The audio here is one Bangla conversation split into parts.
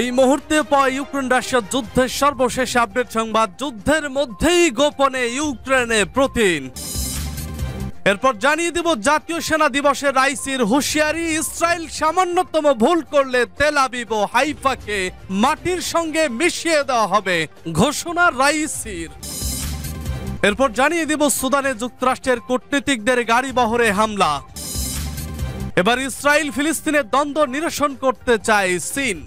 এই মুহূর্তে পাওয়া ইউক্রেন রাশিয়ার যুদ্ধের সর্বশেষ আপডেট সংবাদ। যুদ্ধের মধ্যেই গোপনে ইউক্রেনে প্রতিন। এরপর জানিয়ে দেব, জাতীয় সেনা দিবসে রাইসির হুঁশিয়ারি, ইসরায়েল সামান্যতম ভুল করলে তেল আবিব ও হাইফাকে মাটির সঙ্গে মিশিয়ে দেওয়া হবে, ঘোষণা রাইসির। এরপর জানিয়ে দেব, সুদানে যুক্তরাষ্ট্রের কূটনীতিকদের গাড়ি বহরে হামলা। এবার ইসরায়েল ফিলিস্তিনের দ্বন্দ্ব নিরসন করতে চায় চীন।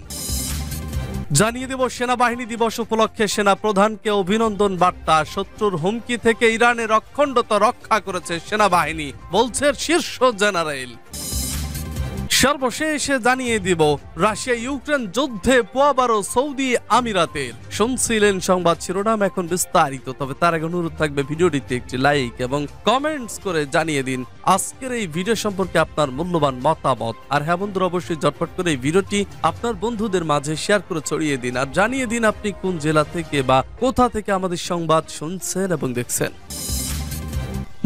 জানিয়ে দেব, সেনাবাহিনী দিবস উপলক্ষে সেনা প্রধানকে অভিনন্দন বার্তা। শত্রুর হুমকি থেকে ইরানের অখণ্ডতা রক্ষা করেছে সেনাবাহিনী, বলছে শীর্ষ জেনারেল। সর্বশেষে জানিয়ে দিব, রাশিয়া ইউক্রেন যুদ্ধে পোয়াবারও সৌদি আমিরাতের শুনছিলেন সংবাদ শিরোনাম, এখন বিস্তারিত। তবে তার আগে অনুরোধ থাকবে, ভিডিওটিতে একটি লাইক এবং কমেন্টস করে জানিয়ে দিন, আজকের এই ভিডিও সম্পর্কে আপনার মূল্যবান মতামত। আর হ্যাঁ বন্ধুরা, অবশ্যই ঝটপট করে এই ভিডিওটি আপনার বন্ধুদের মাঝে শেয়ার করে ছড়িয়ে দিন। আর জানিয়ে দিন আপনি কোন জেলা থেকে বা কোথা থেকে আমাদের সংবাদ শুনছেন এবং দেখছেন।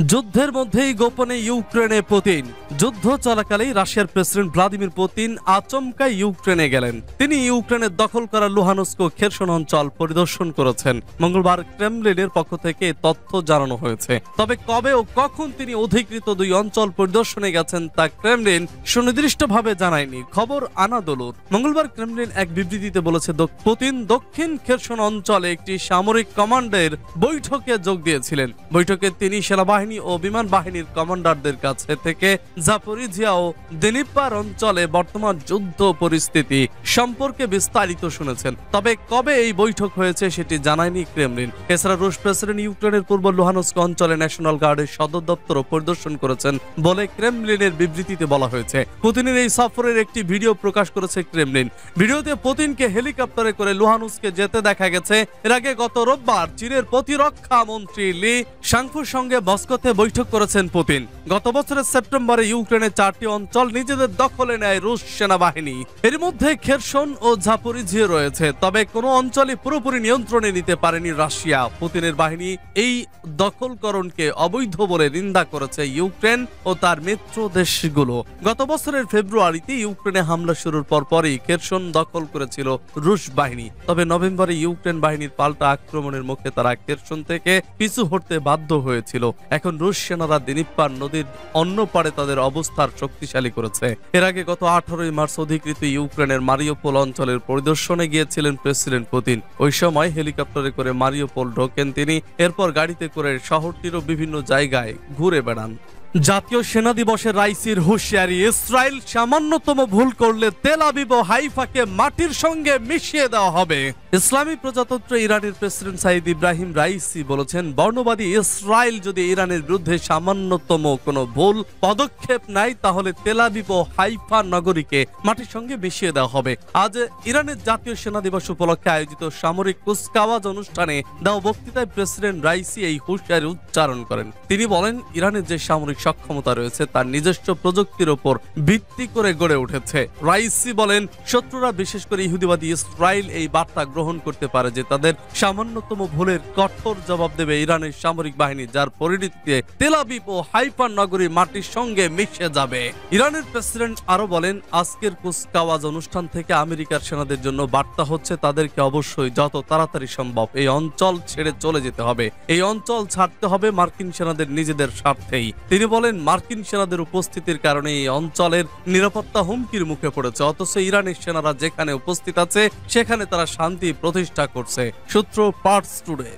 যুদ্ধের মধ্যেই গোপনে ইউক্রেনে পুতিন। যুদ্ধ চলাকালেই রাশিয়ার প্রেসিডেন্ট ভ্লাদিমির পুতিন আচমকাই ইউক্রেনে গেলেন। তিনি ইউক্রেনের দখল করা লুহানস্ক খেরসন অঞ্চল পরিদর্শন করেছেন। মঙ্গলবার ক্রেমলিনের পক্ষ থেকে তথ্য জানানো হয়েছে। তবে কবে ও কখন তিনি অধিকৃত দুই অঞ্চল পরিদর্শনে গেছেন তা ক্রেমলিন সুনির্দিষ্টভাবে জানায়নি। খবর আনাদোলুর। মঙ্গলবার ক্রেমলিন এক বিবৃতিতে বলেছে পুতিন দক্ষিণ খেরসন অঞ্চলে একটি সামরিক কমান্ডের বৈঠকে যোগ দিয়েছিলেন। বৈঠকে তিনি সেনাবাহিনী ও বিমান বাহিনীর কমান্ডারদের কাছে থেকে জাপরিজিয়া ও দেনিপার অঞ্চলে বর্তমান যুদ্ধ পরিস্থিতি সম্পর্কে বিস্তারিত শুনেছেন। তবে কবে এই বৈঠক হয়েছে সেটি জানায়নি ক্রেমলিন। এছাড়া রুশ প্রেসিডেন্ট ইউক্রেনের পূর্ব লুহানস্ক অঞ্চলে ন্যাশনাল গার্ডের সদর দপ্তরও পরিদর্শন করেছেন বলে ক্রেমলিনের বিবৃতিতে বলা হয়েছে। পুতিনের এই সফরের একটি ভিডিও প্রকাশ করেছে ক্রেমলিন। ভিডিওতে পুতিনকে হেলিকপ্টারে করে লুহানুসকে যেতে দেখা গেছে। এর আগে গত রোববার চীনের প্রতিরক্ষা মন্ত্রী লি সাংফুর সঙ্গে মস্কোতে বৈঠক করেছেন পুতিন। গত বছরের সেপ্টেম্বরে ইউক্রেনের চারটি অঞ্চল নিজেদের দখলে নেয় রুশ সেনাবাহিনী। এর মধ্যে খেরসন ও ঝাপরিঝিয়ে রয়েছে, তবে কোনো অঞ্চলে পুরোপুরি নিয়ন্ত্রণে নিতে পারেনি রাশিয়া। পুতিনের বাহিনী এই দখলকরণকে অবৈধ বলে নিন্দা করেছে ইউক্রেন ও তার মিত্র দেশগুলো। গত বছরের ফেব্রুয়ারিতে ইউক্রেনে হামলা শুরুর পরপরই খেরসন দখল করেছিল রুশ বাহিনী। তবে নভেম্বরে ইউক্রেন বাহিনীর পাল্টা আক্রমণের মুখে তারা খেরসন থেকে পিছু হটতে বাধ্য হয়েছিল। এখন রুশ সেনারা দিনিপ্পার নদীর অন্য পারে তাদের অবস্থার শক্তিশালী করেছে। এর আগে গত আঠারোই মার্চ অধিকৃত ইউক্রেনের মারিওপোল অঞ্চলের পরিদর্শনে গিয়েছিলেন প্রেসিডেন্ট পুতিন। ওই সময় হেলিকপ্টারে করে মারিওপোল ঢোকেন তিনি, এরপর গাড়িতে করে শহরটিরও বিভিন্ন জায়গায় ঘুরে বেড়ান। জাতীয় সেনা দিবসের রাইসির হুঁশিয়ারি, ইসরায়েল সামান্যতম ভুল করলে তেল আবিব হাইফাকে মাটির সঙ্গে মিশিয়ে দেওয়া হবে। ইসলামী প্রজাতন্ত্র ইরানের প্রেসিডেন্ট সাইদ ইব্রাহিম রাইসি বলেছেন, বর্ণবাদী ইসরায়েল যদি ইরানের বিরুদ্ধে সামান্যতম কোনো ভুল পদক্ষেপ নেয়, তাহলে তেল আবিব হাইফা নগরীকে মাটির সঙ্গে মিশিয়ে দেওয়া হবে। আজ ইরানের জাতীয় সেনা দিবস উপলক্ষে আয়োজিত সামরিক কুচকাওয়াজ অনুষ্ঠানে দেওয়া বক্তৃতায় প্রেসিডেন্ট রাইসি এই হুঁশিয়ারি উচ্চারণ করেন। তিনি বলেন, ইরানের যে সামরিক সক্ষমতা রয়েছে, তার নিজস্ব প্রযুক্তির ওপর ভিত্তি করে গড়ে উঠেছে। রাইসি বলেন, শত্রুরা বিশেষ করে ইহুদিবাদী ইসরায়েল এই বার্তা গ্রহণ করতে পারে যে তাদের সামান্যতম ভুলের কঠোর জবাব দেবে ইরানের সামরিক বাহিনী, যার পরিণতিতে তেলাবিব ও হাইফার নগরী মাটির সঙ্গে মিশে যাবে। ইরানের প্রেসিডেন্ট আরও বলেন, আজকের কুচকাওয়াজ অনুষ্ঠান থেকে আমেরিকার সেনাদের জন্য বার্তা হচ্ছে, তাদেরকে অবশ্যই যত তাড়াতাড়ি সম্ভব এই অঞ্চল ছেড়ে চলে যেতে হবে। এই অঞ্চল ছাড়তে হবে মার্কিন সেনাদের নিজেদের স্বার্থেই। তিনি বলেন, মার্কিন সেনাদের উপস্থিতির কারণে এই অঞ্চলের নিরাপত্তা হুমকির মুখে পড়েছে। অথচ ইরানের সেনারা যেখানে উপস্থিত আছে, সেখানে তারা শান্তি প্রতিষ্ঠা করছে। সূত্র পার্টস টুডে।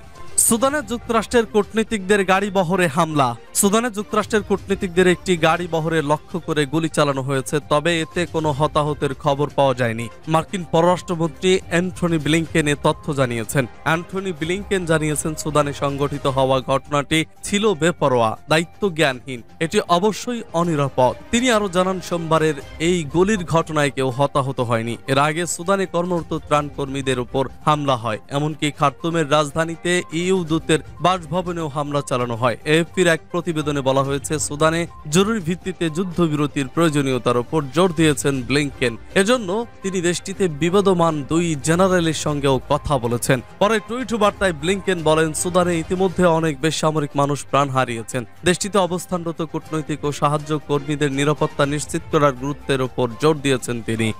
সুদানে যুক্তরাষ্ট্রের কূটনীতিকদের গাড়ি বহরে হামলা। সুদানে যুক্তরাষ্ট্রের কূটনীতিকদের একটি গাড়ি বহরে লক্ষ্য করে গুলি চালানো হয়েছে, তবে এতে কোনো হতাহতের খবর পাওয়া যায়নি। মার্কিন পররাষ্ট্রমন্ত্রী অ্যান্থনি ব্লিংকেন এ তথ্য জানিয়েছেন। অ্যান্থনি ব্লিংকেন জানিয়েছেন, সুদানে সংগঠিত হওয়া ঘটনাটি ছিল বেপরোয়া দায়িত্ব জ্ঞানহীন এটি অবশ্যই অনিরাপদ। তিনি আরও জানান, সোমবারের এই গুলির ঘটনায় কেউ হতাহত হয়নি। এর আগে সুদানে কর্মরত ত্রাণ কর্মীদের উপর হামলা হয়। এমনকি খার্তুমের রাজধানীতে ইউ দূতের বাসভবনেও হামলা চালানো হয়। এএফপির এক প্রতিবেদনে বলা হয়েছে, সুদানে জরুরি ভিত্তিতে যুদ্ধবিরতির প্রয়োজনীয়তার উপর জোর দিয়েছেন ব্লিংকেন। এজন্য তিনি দেশটিতে বিবাদমান দুই জেনারেলের সঙ্গেও কথা বলেছেন। পরে টুইট বার্তায় ব্লিংকেন বলেন, সুদানে ইতিমধ্যে অনেক বেসামরিক মানুষ প্রাণ হারিয়েছেন। দেশটিতে অবস্থানরত কূটনৈতিক ও সাহায্য কর্মীদের নিরাপত্তা নিশ্চিত করার গুরুত্বের উপর জোর দিয়েছেন তিনি।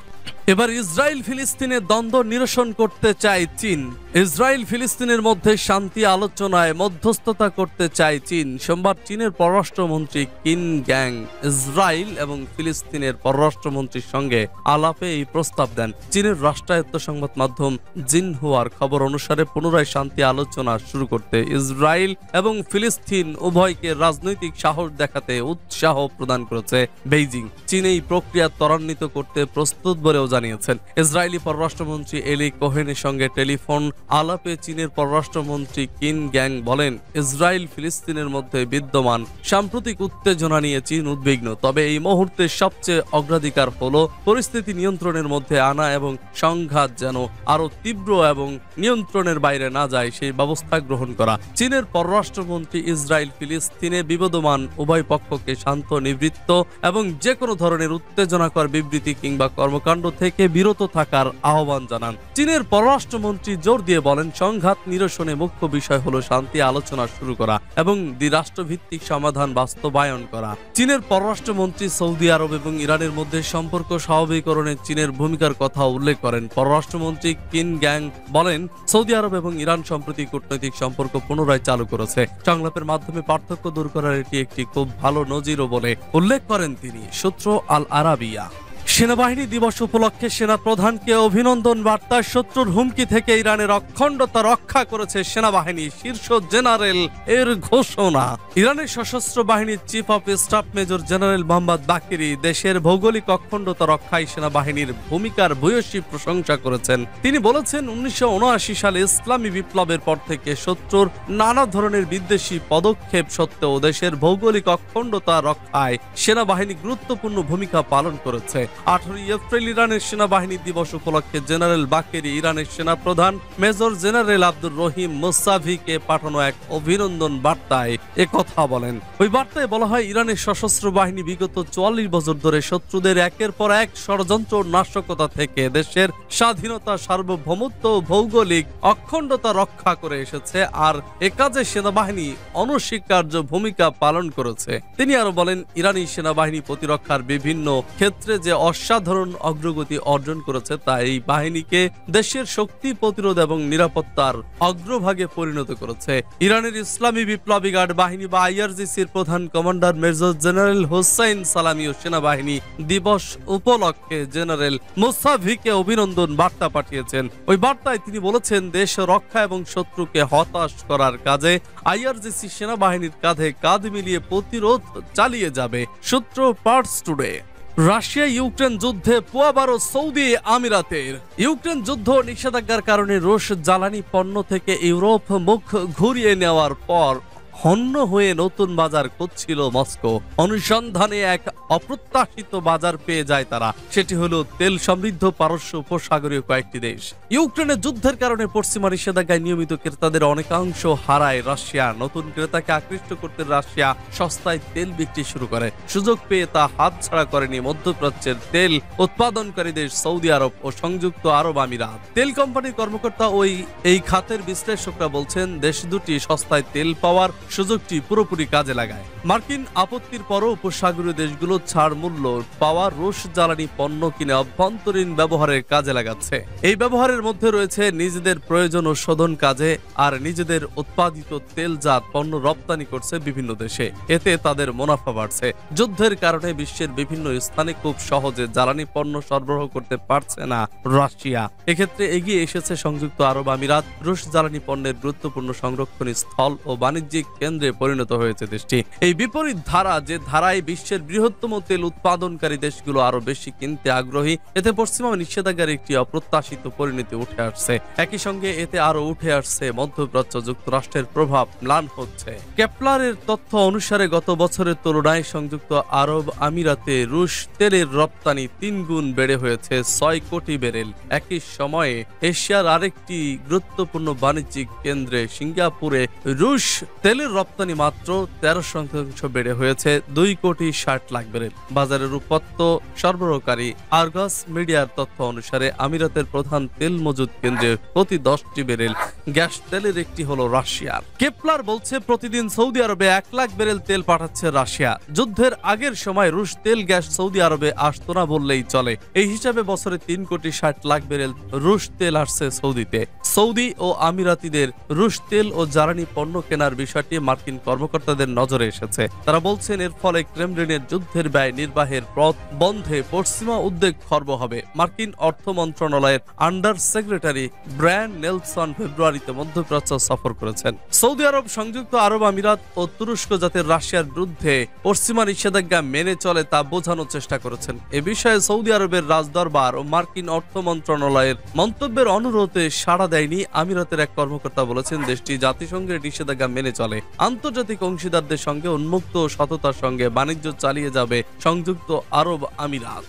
এবার ইসরায়েল ফিলিস্তিনের দ্বন্দ্ব নিরসন করতে চায় চীন। ইসরায়েল ফিলিস্তিনের মধ্যে শান্তি আলোচনায় মধ্যস্থতা করতে চায় চীন। সোমবার চীনের পররাষ্ট্রমন্ত্রী কিন গ্যাং ইসরায়েল এবং ফিলিস্তিনের পররাষ্ট্রমন্ত্রীর সঙ্গে আলাপে এই প্রস্তাব দেন। চীনের রাষ্ট্রায়ত্ত সংবাদ মাধ্যম জিনহুয়ার খবর অনুসারে পুনরায় শান্তি আলোচনা শুরু করতে ইসরায়েল এবং ফিলিস্তিন উভয়কে রাজনৈতিক সাহস দেখাতে উৎসাহ প্রদান করেছে বেইজিং। চীন এই প্রক্রিয়া ত্বরান্বিত করতে প্রস্তুত বলেও জানিয়েছেন। ইসরায়েলি পররাষ্ট্রমন্ত্রী এলি কোহেনের সঙ্গে টেলিফোন আলাপে চীনের পররাষ্ট্রমন্ত্রী কিন গ্যাং বলেন, ইসরায়েল ফিলিস্তিনের মধ্যে বিদ্যমান সাম্প্রতিক উত্তেজনা নিয়ে চীন উদ্বিগ্ন। তবে এই মুহূর্তে সবচেয়ে অগ্রাধিকার হলো পরিস্থিতি নিয়ন্ত্রণের মধ্যে আনা এবং সংঘাত যেন আরও তীব্র এবং নিয়ন্ত্রণের বাইরে না যায় সেই ব্যবস্থা গ্রহণ করা। চীনের পররাষ্ট্রমন্ত্রী ইসরায়েল ফিলিস্তিনে বিবদমান উভয় পক্ষকে শান্ত নিবৃত্ত এবং যে কোনো ধরনের উত্তেজনাকর বিবৃতি কিংবা কর্মকাণ্ড থেকে বিরত থাকার আহ্বান জানান। চীনের পররাষ্ট্রমন্ত্রী জোর দিয়ে বলেন, সংঘাত নিরসনে মুখ্য বিষয় হলো শান্তি আলোচনা শুরু করা এবং দ্বিরাষ্ট্রভিত্তিক সমাধান বাস্তবায়ন করা। চীনের পররাষ্ট্রমন্ত্রী সৌদি আরব এবং ইরানের মধ্যে সম্পর্ক স্বাভাবিকরণে চীনের ভূমিকার কথা উল্লেখ করেন। পররাষ্ট্রমন্ত্রী কিন গ্যাং বলেন, সৌদি আরব এবং ইরান সম্প্রতি কূটনৈতিক সম্পর্ক পুনরায় চালু করেছে। সংলাপের মাধ্যমে পার্থক্য দূর করার এটি একটি খুব ভালো নজিরও বলে উল্লেখ করেন তিনি। সূত্র আল আরাবিয়া। সেনাবাহিনী দিবস উপলক্ষে সেনা প্রধানকে অভিনন্দন বার্তা শত্রুর হুমকি থেকে ইরানের অখণ্ডতা রক্ষা করেছে সেনাবাহিনী, শীর্ষ জেনারেল এর ঘোষণা। ইরানের সশস্ত্র বাহিনীর chief of staff major general Mohammad Bagheri দেশের ভৌগোলিক অখণ্ডতা রক্ষায় সেনাবাহিনীর ভূমিকার ভূয়সী প্রশংসা করেছেন। তিনি বলেছেন, উনিশশো উনআশি সালে ইসলামী বিপ্লবের পর থেকে শত্রুর নানা ধরনের বিদ্বেষী পদক্ষেপ সত্ত্বেও দেশের ভৌগোলিক অখণ্ডতা রক্ষায় সেনাবাহিনী গুরুত্বপূর্ণ ভূমিকা পালন করেছে। আঠারোই এপ্রিল ইরানের সেনাবাহিনী দিবস উপলক্ষে জেনারেল বাকেরি ইরানের সেনা প্রধান মেজর জেনারেল আব্দুর রহিম মুসাভিকে পাঠানো এক অভিনন্দন বার্তায় কথা বলেন। ওই বার্তায় বলা হয়, ইরানের সশস্ত্র বাহিনী বিগত চুয়াল্লিশ বছর ধরে শত্রুদের একের পর এক ষড়যন্ত্র নাশকতা থেকে দেশের স্বাধীনতা, সার্বভৌমত্ব ভৌগোলিক অখণ্ডতা রক্ষা করে এসেছে আর এ কাজে সেনাবাহিনী অনস্বীকার্য ভূমিকা পালন করেছে। তিনি আরও বলেন, ইরানি সেনাবাহিনী প্রতিরক্ষার বিভিন্ন ক্ষেত্রে যে অসাধারণ অগ্রগতি অর্জন করেছে তা এই বাহিনীকে দেশের শক্তি, প্রতিরোধ এবং নিরাপত্তার অগ্রভাগে পরিণত করেছে। ইরানের ইসলামী বিপ্লবী গার্ড বাহিনী বা আইআরজিসির প্রধান কমান্ডার মেজর জেনারেল হোসাইন সালামি ও সেনাবাহিনী দিবস উপলক্ষে জেনারেল মুসাভিকে অভিনন্দন বার্তা পাঠিয়েছেন। ওই বার্তায় তিনি বলেছেন, দেশ রক্ষা এবং শত্রুকে হতাশ করার কাজে আইআরজিসি সেনাবাহিনীর কাঁধে কাঁধ মিলিয়ে প্রতিরোধ চালিয়ে যাবে। সূত্র পার্টস টুডে রাশিয়া ইউক্রেন যুদ্ধে পোয়াবারো সৌদি আমিরাতের। ইউক্রেন যুদ্ধ নিষেধাজ্ঞার কারণে রুশ জ্বালানি পণ্য থেকে ইউরোপ মুখ ঘুরিয়ে নেওয়ার পর হন্য হয়ে নতুন বাজার খুঁজছিল মস্কো। অনুসন্ধানে এক অপ্রত্যাশিত বাজার পেয়ে যায় তারা। সেটি হলো তেল সমৃদ্ধ পারস্য উপসাগরীয় কয়েকটি দেশ। ইউক্রেনের যুদ্ধের কারণে পশ্চিমা নিষেধাজ্ঞায় নিয়মিত ক্রেতাদের অনেকাংশ হারায় রাশিয়া। নতুন ক্রেতাকে আকৃষ্ট করতে রাশিয়া সস্তায় তেল বিক্রি শুরু করে। সুযোগ পেয়ে তা হাতছাড়া করেনি মধ্যপ্রাচ্যের তেল উৎপাদনকারী দেশ সৌদি আরব ও সংযুক্ত আরব আমিরাত। তেল কোম্পানির কর্মকর্তা ওই, এই খাতের বিশ্লেষকরা বলছেন, দেশ দুটি সস্তায় তেল পাওয়ার সুযোগটি পুরোপুরি কাজে লাগায়। মার্কিন আপত্তির পরও উপসাগরীয় দেশগুলো ছাড় মূল্য পাওয়া রুশ জ্বালানি পণ্য কিনে অভ্যন্তরীণ ব্যবহারের কাজে লাগাচ্ছে। এই ব্যবহারের মধ্যে রয়েছে নিজেদের প্রয়োজন ও শোধন কাজে আর নিজেদের উৎপাদিত তেলজাত পণ্য রপ্তানি করছে বিভিন্ন দেশে। এতে তাদের মুনাফা বাড়ছে। যুদ্ধের কারণে বিশ্বের বিভিন্ন স্থানে খুব সহজে জ্বালানি পণ্য সরবরাহ করতে পারছে না রাশিয়া। এক্ষেত্রে এগিয়ে এসেছে সংযুক্ত আরব আমিরাত। রুশ জ্বালানি পণ্যের গুরুত্বপূর্ণ সংরক্ষণ স্থল ও বাণিজ্যিক কেন্দ্রে পরিণত হয়েছে দেশটি। এই বিপরীত ধারা যে ধারায় বিশ্বের বৃহত্তম তেল উৎপাদনকারী দেশগুলো আরও বেশি কিনতে আগ্রহী, এতে পশ্চিমা নিষেধাজ্ঞার একটি অপ্রত্যাশিত পরিণতি উঠে আসছে। একই সঙ্গে এতে আরও উঠে আসছে মধ্যপ্রাচ্য যুক্তরাষ্ট্রের প্রভাব, ম্লান হচ্ছে। কেপলারের তথ্য অনুসারে গত বছরের তুলনায় সংযুক্ত আরব আমিরাতে রুশ তেলের রপ্তানি তিন গুণ বেড়ে হয়েছে, ছয় কোটি বেরেল একই সময়ে এশিয়ার আরেকটি গুরুত্বপূর্ণ বাণিজ্যিক কেন্দ্রে সিঙ্গাপুরে রুশ তেলের রপ্তানি মাত্র তেরো শতাংশ বেড়ে হয়েছে, দুই কোটি ষাট লাখ বেরেল বাজারের উপত্য সরবরাহকারী আর্গাস মিডিয়ার তথ্য অনুসারে আমিরাতের প্রধান তেল মজুদ কেন্দ্রে প্রতি দশটি বেরেল গ্যাস তেলের একটি হলো রাশিয়ার কেপলার বলছে, প্রতিদিন সৌদি আরবে এক লাখ বেরেল তেল পাঠাচ্ছে রাশিয়া। যুদ্ধের আগের সময় রুশ তেল গ্যাস সৌদি আরবে আসতো না বললেই চলে। এই হিসাবে বছরে তিন কোটি ষাট লাখ বেরেল রুশ তেল আসছে সৌদিতে। সৌদি ও আমিরাতিদের রুশ তেল ও জ্বালানি পণ্য কেনার বিষয়টি মার্কিন কর্মকর্তাদের নজরে এসেছে। তারা বলছেন, এর ফলে ক্রেমলিনের যুদ্ধের ব্যয় নির্বাহের পথ বন্ধে পশ্চিমা উদ্বেগ খর্ব হবে। মার্কিন অর্থ মন্ত্রণালয়ের আন্ডার সেক্রেটারি ব্র্যান্ড নেলসন ফেব্রুয়ারিতে মধ্যপ্রাচ্য সফর করেছেন। সৌদি আরব, সংযুক্ত আরব আমিরাত ও তুরস্ক যাতে রাশিয়ার বিরুদ্ধে পশ্চিমা নিষেধাজ্ঞা মেনে চলে তা বোঝানোর চেষ্টা করেছেন। এ বিষয়ে সৌদি আরবের রাজদরবার ও মার্কিন অর্থ মন্ত্রণালয়ের মন্তব্যের অনুরোধে সাড়া দেয়নি আমিরাতের এক কর্মকর্তা বলেছেন, দেশটি জাতিসংঘের নিষেধাজ্ঞা মেনে চলে। আন্তর্জাতিক অংশীদারদের সঙ্গে উন্মুক্ত সততার সঙ্গে বাণিজ্য চালিয়ে যাবে সংযুক্ত আরব আমিরাত।